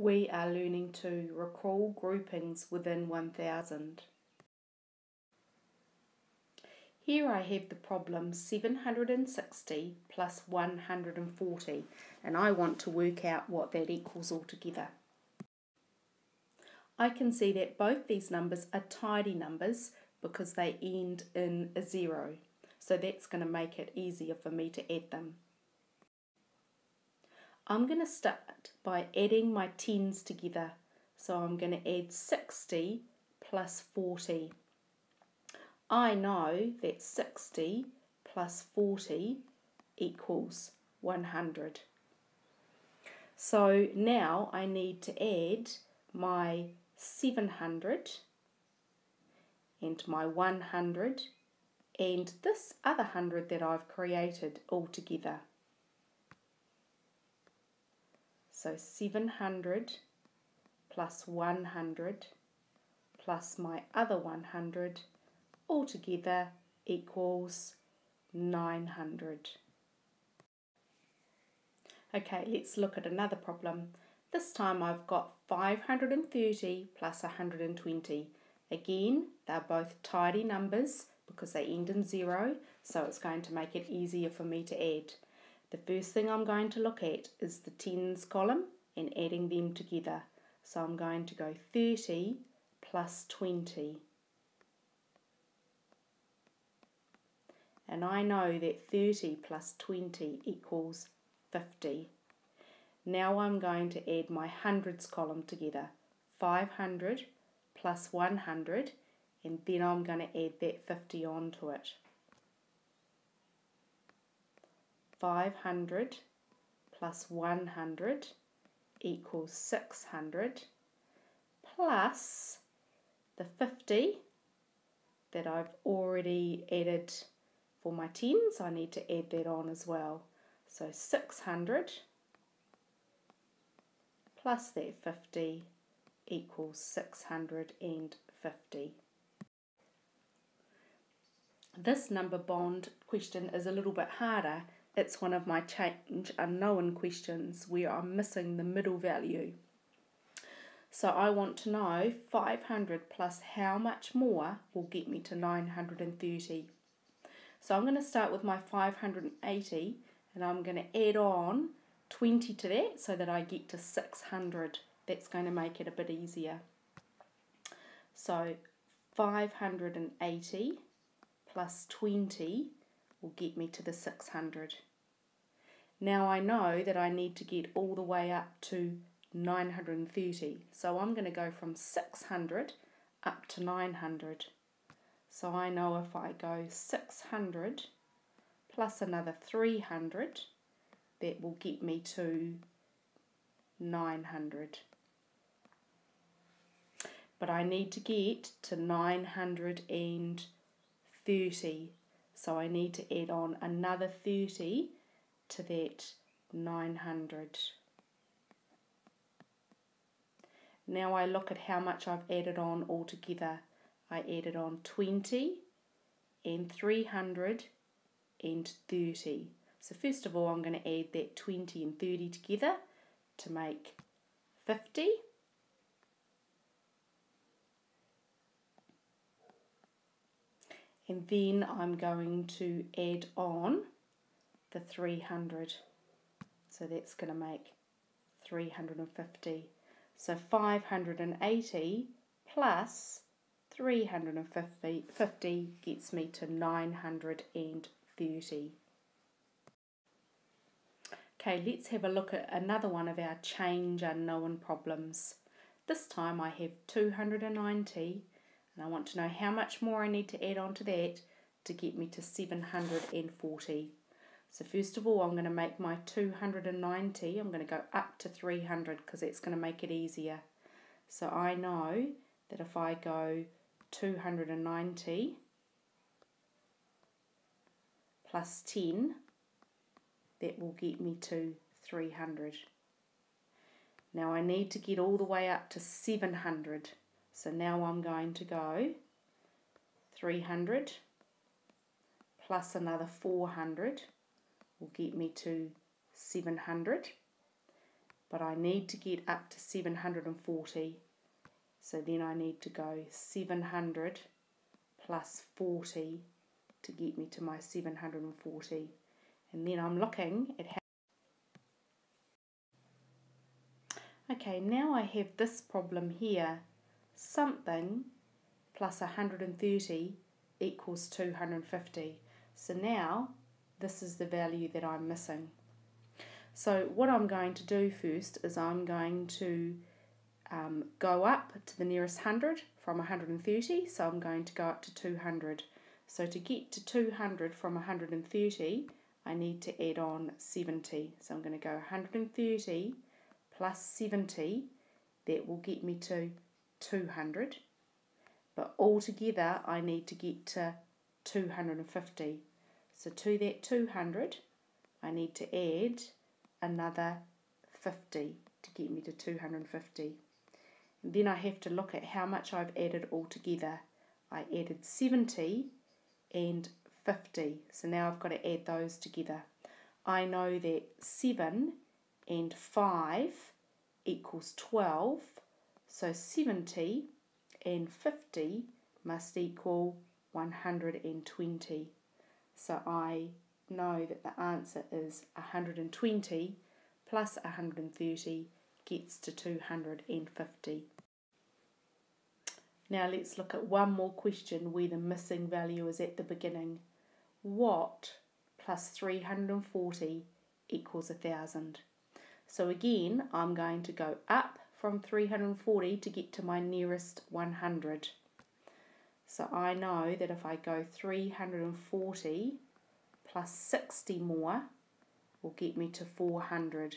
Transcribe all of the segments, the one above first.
We are learning to recall groupings within 1000. Here I have the problem 760 plus 140 and I want to work out what that equals altogether. I can see that both these numbers are tidy numbers because they end in a zero. So that's going to make it easier for me to add them. I'm going to start by adding my tens together. So I'm going to add 60 plus 40. I know that 60 plus 40 equals 100. So now I need to add my 700 and my 100 and this other 100 that I've created all together. So 700 plus 100 plus my other 100 altogether equals 900. Okay, let's look at another problem. This time I've got 530 plus 120. Again, they're both tidy numbers because they end in zero, so it's going to make it easier for me to add. The first thing I'm going to look at is the tens column and adding them together. So I'm going to go 30 plus 20. And I know that 30 plus 20 equals 50. Now I'm going to add my hundreds column together. 500 plus 100 and then I'm going to add that 50 onto it. 500 plus 100 equals 600 plus the 50 that I've already added for my tens, I need to add that on as well. So 600 plus that 50 equals 650. This number bond question is a little bit harder. It's one of my change unknown questions where I'm missing the middle value. So I want to know 500 plus how much more will get me to 930. So I'm going to start with my 580 and I'm going to add on 20 to that so that I get to 600. That's going to make it a bit easier. So 580 plus 20 will get me to the 600. Now I know that I need to get all the way up to 930. So I'm going to go from 600 up to 900. So I know if I go 600 plus another 300, that will get me to 900. But I need to get to 930. So I need to add on another 30 to that 900. Now I look at how much I've added on altogether. I added on 20 and 300 and 30. So first of all I'm going to add that 20 and 30 together to make 50. And then I'm going to add on the 300. So that's going to make 350. So 580 plus 350 gets me to 930. Okay, let's have a look at another one of our change unknown problems. This time I have 290 and I want to know how much more I need to add on to that to get me to 740. So first of all I'm going to make my 290, I'm going to go up to 300 because that's going to make it easier. So I know that if I go 290 plus 10 that will get me to 300. Now I need to get all the way up to 700. So now I'm going to go 300 plus another 400 will get me to 700. but I need to get up to 740. So then I need to go 700 plus 40 to get me to my 740. And then I'm looking at how Okay, now I have this problem here. Something plus 130 equals 250. So now this is the value that I'm missing. So what I'm going to do first is I'm going to um, go up to the nearest 100 from 130, so I'm going to go up to 200. So to get to 200 from 130, I need to add on 70. So I'm going to go 130 plus 70, that will get me to 200. But altogether, I need to get to 250. So to that 200, I need to add another 50 to get me to 250. And then I have to look at how much I've added altogether. I added 70 and 50. So now I've got to add those together. I know that 7 and 5 equals 12. So 70 and 50 must equal 120. So I know that the answer is 120 plus 130 gets to 250. Now let's look at one more question where the missing value is at the beginning. What plus 340 equals 1000? So again, I'm going to go up from 340 to get to my nearest 100. So I know that if I go 340 plus 60 more will get me to 400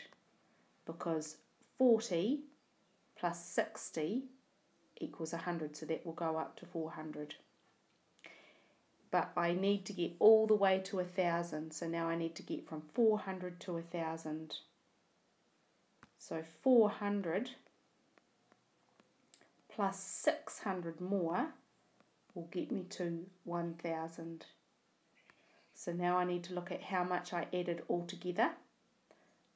because 40 plus 60 equals 100 so that will go up to 400 but I need to get all the way to a thousand so now I need to get from 400 to a thousand so 400 plus 600 more will get me to 1000 so now I need to look at how much I added altogether.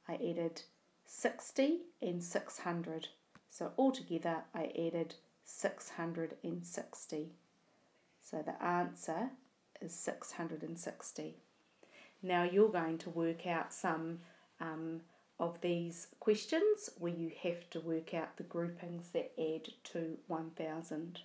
I added 60 and 600. So altogether I added 660. So the answer is 660. Now you're going to work out some um, of these questions where you have to work out the groupings that add to 1000.